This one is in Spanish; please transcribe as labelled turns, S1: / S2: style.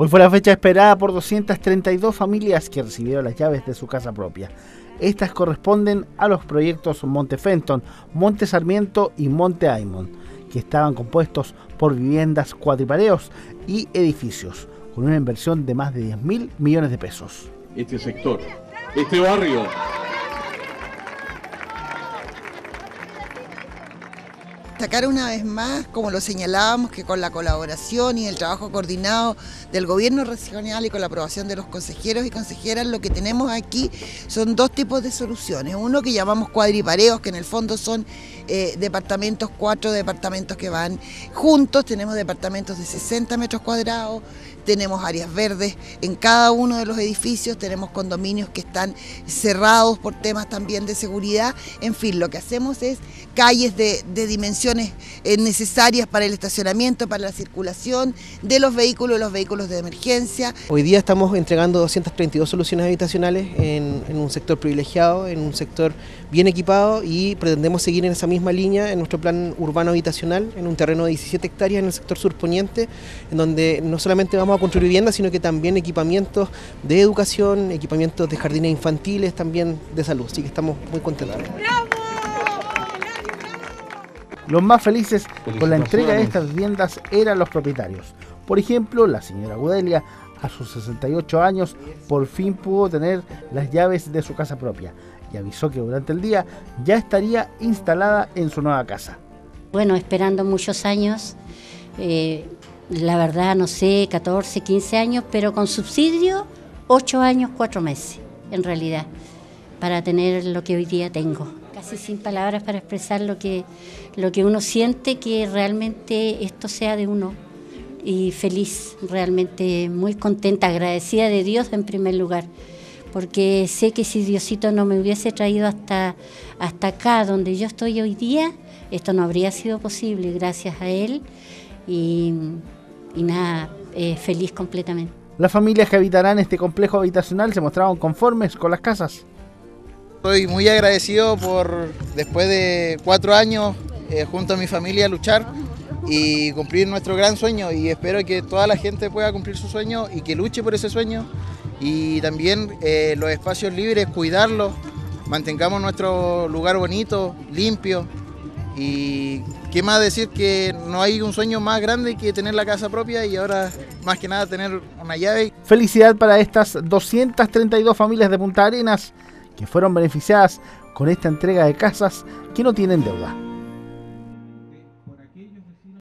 S1: Hoy fue la fecha esperada por 232 familias que recibieron las llaves de su casa propia. Estas corresponden a los proyectos Monte Fenton, Monte Sarmiento y Monte Aymon, que estaban compuestos por viviendas cuadripareos y edificios, con una inversión de más de 10 mil millones de pesos.
S2: Este sector, este barrio,
S3: destacar una vez más, como lo señalábamos, que con la colaboración y el trabajo coordinado del gobierno regional y con la aprobación de los consejeros y consejeras, lo que tenemos aquí son dos tipos de soluciones. Uno que llamamos cuadripareos, que en el fondo son eh, departamentos, cuatro departamentos que van juntos, tenemos departamentos de 60 metros cuadrados, tenemos áreas verdes en cada uno de los edificios, tenemos condominios que están cerrados por temas también de seguridad, en fin, lo que hacemos es calles de, dimensiones eh, necesarias para el estacionamiento, para la circulación de los vehículos, los vehículos de emergencia.
S4: Hoy día estamos entregando 232 soluciones habitacionales en, en un sector privilegiado, en un sector bien equipado y pretendemos seguir en esa misma línea en nuestro plan urbano habitacional, en un terreno de 17 hectáreas en el sector surponiente, en donde no solamente vamos a construir viviendas, sino que también equipamientos de educación, equipamientos de jardines infantiles, también de salud. Así que estamos muy contentos.
S1: Los más felices con la entrega de estas viviendas eran los propietarios. Por ejemplo, la señora Gudelia, a sus 68 años, por fin pudo tener las llaves de su casa propia y avisó que durante el día ya estaría instalada en su nueva casa.
S5: Bueno, esperando muchos años, eh, la verdad no sé, 14, 15 años, pero con subsidio 8 años, 4 meses, en realidad, para tener lo que hoy día tengo. Casi sin palabras para expresar lo que, lo que uno siente que realmente esto sea de uno. Y feliz, realmente muy contenta, agradecida de Dios en primer lugar, porque sé que si Diosito no me hubiese traído hasta, hasta acá, donde yo estoy hoy día, esto no habría sido posible gracias a Él. Y nada, eh, feliz completamente.
S1: Las familias que habitarán este complejo habitacional se mostraron conformes con las casas.
S6: Estoy muy agradecido por, después de cuatro años, eh, junto a mi familia, luchar y cumplir nuestro gran sueño. Y espero que toda la gente pueda cumplir su sueño y que luche por ese sueño. Y también eh, los espacios libres, cuidarlos, mantengamos nuestro lugar bonito, limpio, y qué más decir que no hay un sueño más grande que tener la casa propia y ahora más que nada tener una llave.
S1: Felicidad para estas 232 familias de Punta Arenas que fueron beneficiadas con esta entrega de casas que no tienen deuda.